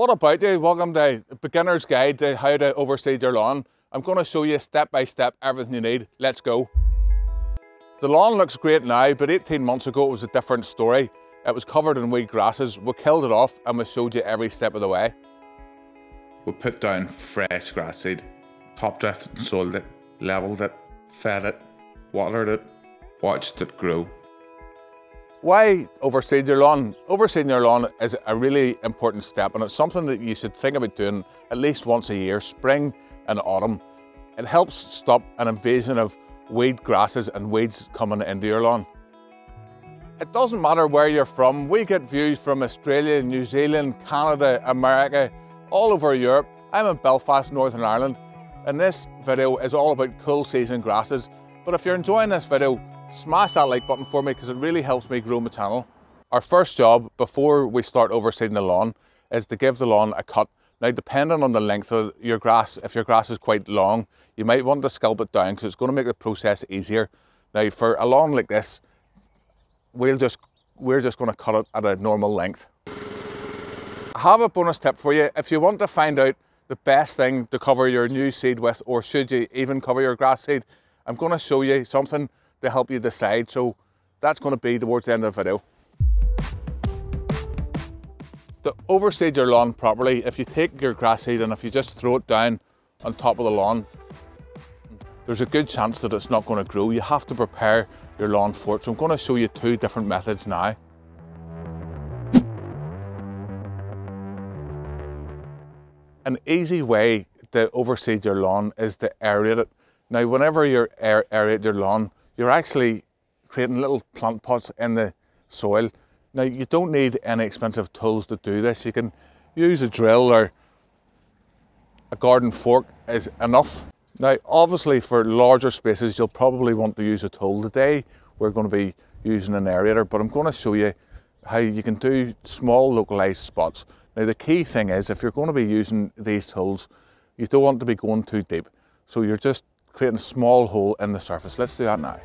What about you? Eh? Welcome to Beginner's Guide to how to overseed your lawn. I'm going to show you step by step everything you need. Let's go. The lawn looks great now, but 18 months ago it was a different story. It was covered in weed grasses. We killed it off and we showed you every step of the way. We put down fresh grass seed, top dressed it, soiled it, levelled it, fed it, watered it, watched it grow. Why overseed your lawn? Overseeding your lawn is a really important step and it's something that you should think about doing at least once a year, spring and autumn. It helps stop an invasion of weed grasses and weeds coming into your lawn. It doesn't matter where you're from, we get views from Australia, New Zealand, Canada, America, all over Europe. I'm in Belfast, Northern Ireland, and this video is all about cool season grasses. But if you're enjoying this video, smash that like button for me because it really helps me grow my channel. Our first job before we start overseeding the lawn is to give the lawn a cut. Now depending on the length of your grass, if your grass is quite long, you might want to scalp it down because it's going to make the process easier. Now for a lawn like this, we'll just, we're just going to cut it at a normal length. I have a bonus tip for you. If you want to find out the best thing to cover your new seed with, or should you even cover your grass seed, I'm going to show you something to help you decide. So that's going to be towards the end of the video. To overseed your lawn properly, if you take your grass seed and if you just throw it down on top of the lawn, there's a good chance that it's not going to grow. You have to prepare your lawn for it. So I'm going to show you two different methods now. An easy way to overseed your lawn is to aerate it. Now, whenever you aerate your lawn, you're actually creating little plant pots in the soil. Now you don't need any expensive tools to do this. You can use a drill or a garden fork is enough. Now obviously for larger spaces you'll probably want to use a tool. Today we're going to be using an aerator but I'm going to show you how you can do small localized spots. Now the key thing is if you're going to be using these tools you don't want to be going too deep. So you're just creating a small hole in the surface. Let's do that now.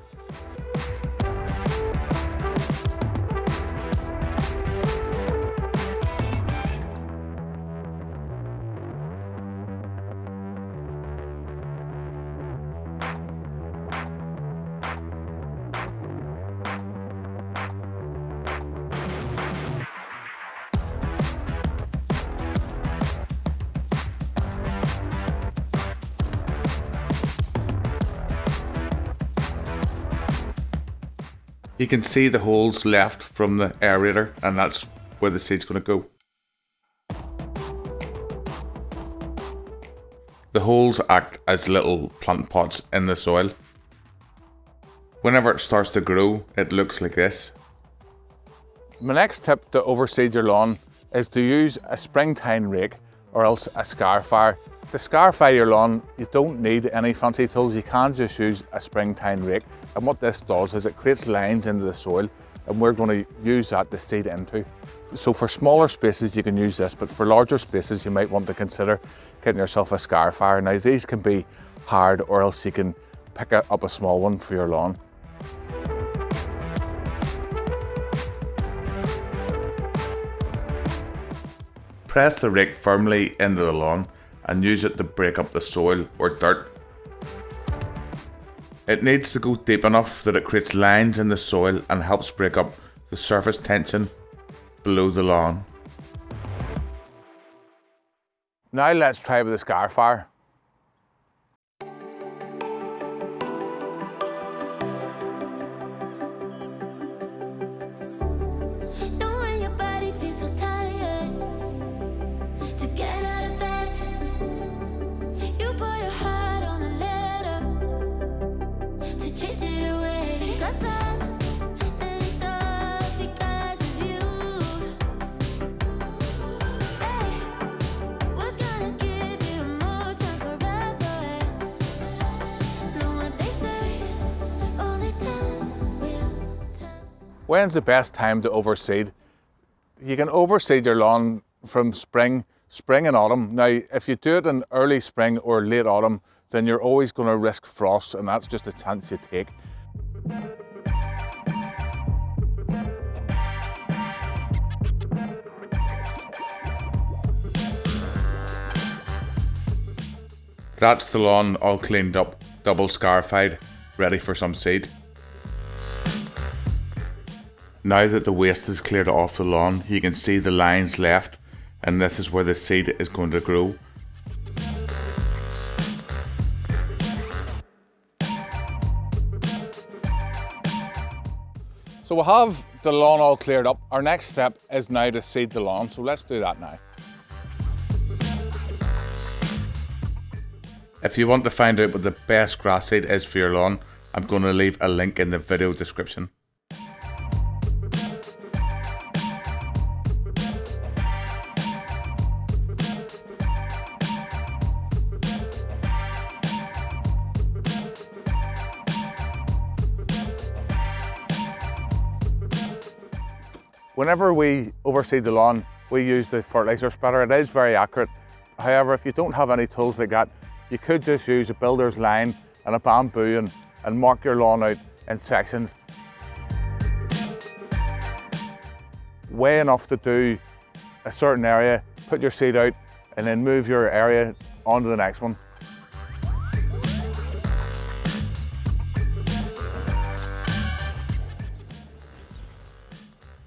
You can see the holes left from the aerator and that's where the seed's going to go. The holes act as little plant pots in the soil. Whenever it starts to grow, it looks like this. My next tip to overseed your lawn is to use a spring tine rake or else a scarifier to scarify your lawn, you don't need any fancy tools. You can just use a spring tine rake. And what this does is it creates lines into the soil and we're going to use that to seed into. So for smaller spaces, you can use this, but for larger spaces, you might want to consider getting yourself a scarifier. Now these can be hard or else you can pick up a small one for your lawn. Press the rake firmly into the lawn and use it to break up the soil or dirt. It needs to go deep enough that it creates lines in the soil and helps break up the surface tension below the lawn. Now let's try with the scarifier. When's the best time to overseed? You can overseed your lawn from spring, spring and autumn. Now, if you do it in early spring or late autumn, then you're always going to risk frost, and that's just a chance you take. That's the lawn all cleaned up, double scarified, ready for some seed. Now that the waste is cleared off the lawn, you can see the lines left and this is where the seed is going to grow. So we have the lawn all cleared up. Our next step is now to seed the lawn, so let's do that now. If you want to find out what the best grass seed is for your lawn, I'm going to leave a link in the video description. Whenever we overseed the lawn, we use the fertiliser spreader. It is very accurate. However, if you don't have any tools like that, you could just use a builder's line and a bamboo and, and mark your lawn out in sections. Weigh enough to do a certain area, put your seed out, and then move your area onto the next one.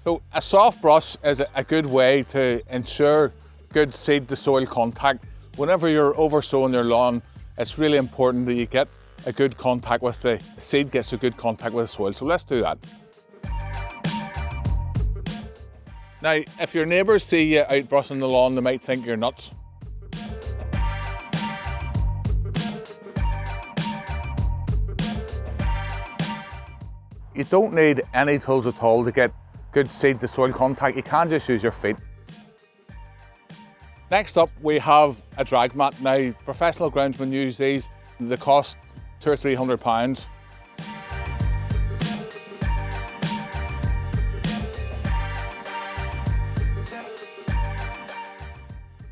So a soft brush is a good way to ensure good seed to soil contact. Whenever you're over sowing your lawn, it's really important that you get a good contact with the seed gets a good contact with the soil. So let's do that. Now, if your neighbours see you out brushing the lawn, they might think you're nuts. You don't need any tools at all to get good seed to soil contact, you can just use your feet. Next up, we have a drag mat. Now, professional groundsmen use these. They cost two or three hundred pounds.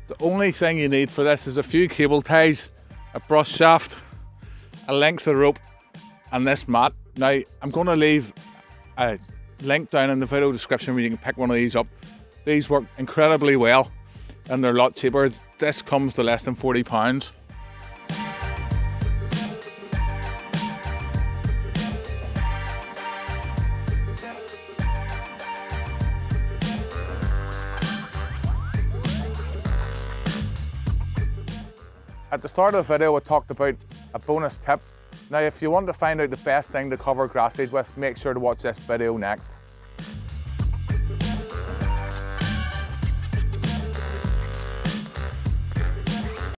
The only thing you need for this is a few cable ties, a brush shaft, a length of rope, and this mat. Now, I'm going to leave a link down in the video description where you can pick one of these up. These work incredibly well and they're a lot cheaper. This comes to less than 40 pounds. At the start of the video, we talked about a bonus tip now, if you want to find out the best thing to cover grass seed with, make sure to watch this video next.